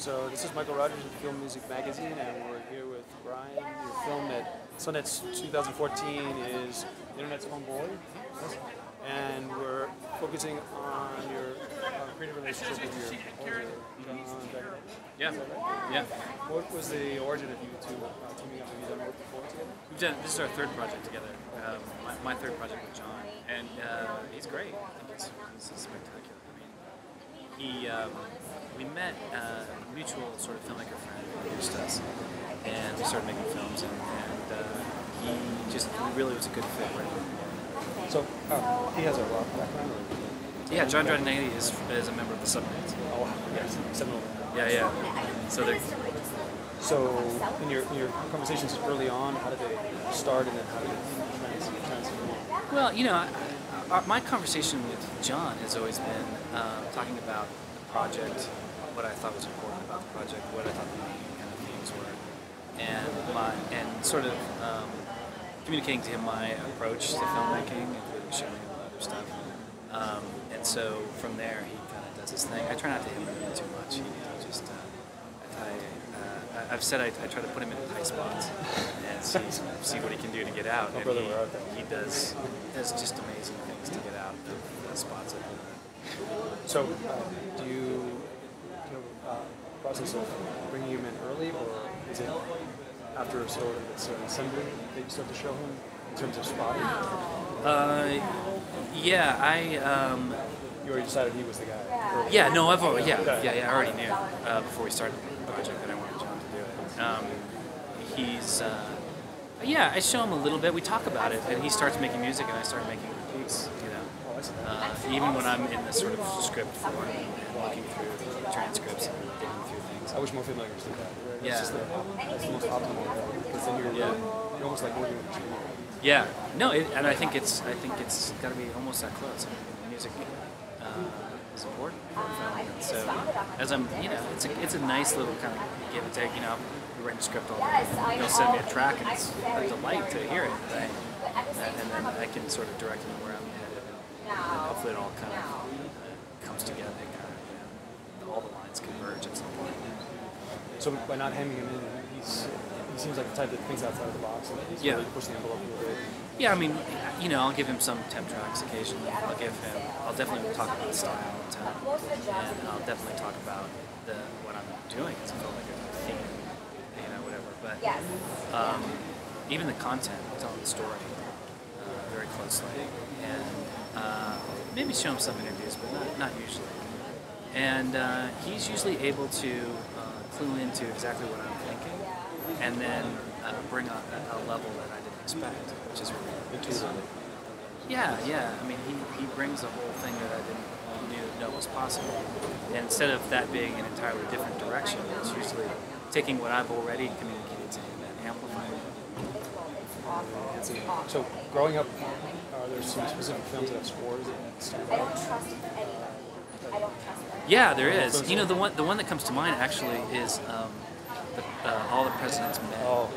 So this is Michael Rogers of Film Music Magazine, and we're here with Brian. Your film at Sundance 2014 is Internet's Own Boy, and we're focusing on your uh, creative relationship with your John Becker. Yeah, right? yeah. What was the origin of you two uh, teaming up? Have you done work before together? We've done, this is our third project together. Um, my, my third project with John, and uh, he's great. I think he's, he's spectacular. He um, we met uh, a mutual sort of filmmaker friend who introduced us, and we started making films, and, and uh, he just really was a good fit. Right? So uh, he has a rock background. Yeah, John Dragonetti is, is a member of the Submarines. Oh, yes, Seminole. Yeah, yeah. So they're So in your in your conversations early on, how did they start, and then how did it trans transform? Well, you know, I, I, my conversation with John has always been um, talking about the project, what I thought was important about the project, what I thought the main kind of themes were, and my and sort of um, communicating to him my approach to filmmaking, including showing him other stuff. Um, and so from there, he kind of does his thing. I try not to hit him too much. He, just uh, I, uh, I- I've said I, I try to put him in tight spots and see, see what he can do to get out. Oh, and brother, he, out there. he does does just amazing things to get out of the spots. So uh, do you, you know, uh, process of bringing him in early, or is it after a sort of a certain assembly that you start to show him in terms of spotting? uh, yeah, I um, You already decided he was the guy. early. yeah no I've already, yeah yeah yeah I already knew uh, before we started the project that I wanted John to do it. Um, he's uh, yeah I show him a little bit. We talk about it, and he starts making music, and I start making critiques. You know. Uh, even when I'm in the sort of script form and looking through transcripts and digging through things. I wish more filmmakers did that. It's Yeah. just the, that's the most optimal. Because then you're, Yeah. you're almost like working with a. Yeah, no, it, and I think it's I think it's got to be almost that close. I mean, music uh, is important for film, and so as I'm, you know, it's a it's a nice little kind of give and take. You know, you're writing a script all day. You'll send me a track, and it's a delight to hear it, right? And, and then I can sort of direct it where I'm headed, and, and hopefully it all kind of uh, comes together. Kind of, you know, all the lines converge at some point. So by not hemming him in, he's he seems like the type that thinks outside of the box and he's Yeah. really pushing the envelope a little bit. Yeah, I mean, you know, I'll give him some temp tracks occasionally. I'll give him, I'll definitely talk about the style and tone, and I'll definitely talk about the what I'm doing as a filmmaker, the theme, you know, whatever. But um, even the content, telling the story uh, very closely, and uh, maybe show him some interviews, but not, not usually. And uh, he's usually able to uh, clue into exactly what I'm and then uh, bring a, a level that I didn't expect, which is really Intuitive. yeah, yeah. I mean, he, he brings a whole thing that I didn't knew know was possible. And instead of that being an entirely different direction, it's usually taking what I've already communicated to him and amplifying it. So growing up, are there some specific films that have scores that stand out? Yeah, there is. You know, the one the one that comes to mind actually is um, the, uh, All the President's Men. Oh.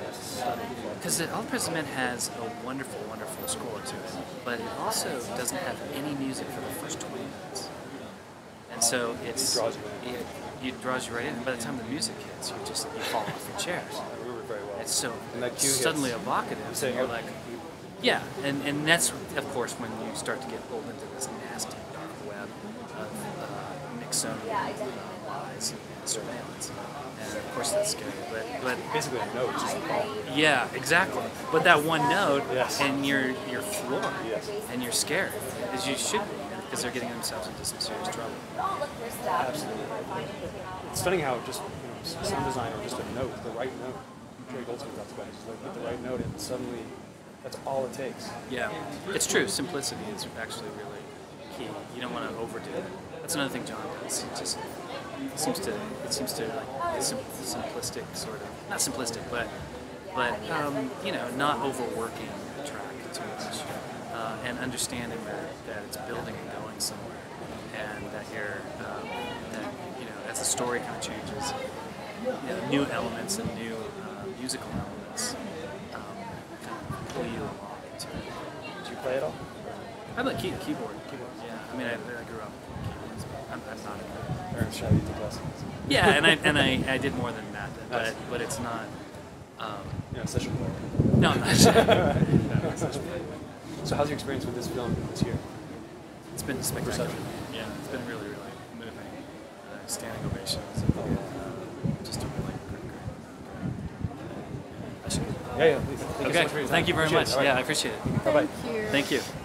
Because All the President's Men has a wonderful, wonderful score to it, but it also doesn't have any music for the first 20 minutes. And so it's It draws you in. It, it draws you right in. And by the time the music hits, you just you fall off your chairs. I remember very well. It's so And that hits. suddenly evocative. and you're like, yeah, and, and that's of course when you start to get pulled into this nasty dark web of uh, Nixonian lies and surveillance, and of course that's scary. But but Basically a note, just a call. yeah, exactly. But that one note, Yes. and you're you're floored, Yes. and you're scared, as you should be, because they're getting themselves into some serious trouble. Absolutely. It's stunning how just you know sound design or just a note, the right note. Jerry Goldsmith talks about it. Just like get the right note, and suddenly that's all it takes. Yeah, it's true. Simplicity is actually really key. You don't want to overdo it. That's another thing John does. Just seems to it seems to like sim- simplistic sort of not simplistic, but but um, you know not overworking the track too much, uh, and understanding that, that it's building and going somewhere, and that you're um, that you know as the story kind of changes, you know, new elements and new uh, musical elements um, kind of pull you along into it. Did you play it all? I like key, keyboard. Keyboard. Yeah. I mean, I, I grew up with keyboards, I'm, I'm not a good. Or shall we take lessons? Yeah, and I and I, I did more than that, but Nice. but it's not. Um, Yeah, session player. no, I'm not. No, not session player. So how's your experience with this film this year? It's been spectacular. Reception. Yeah, it's been really, really moving. Uh, standing ovations. And, uh, just a really great, great, Yeah, yeah. Please. Thank you so Okay, much for your time. thank you very Appreciate much. it. All right. Yeah, I appreciate it. Bye bye. Thank you. Thank you.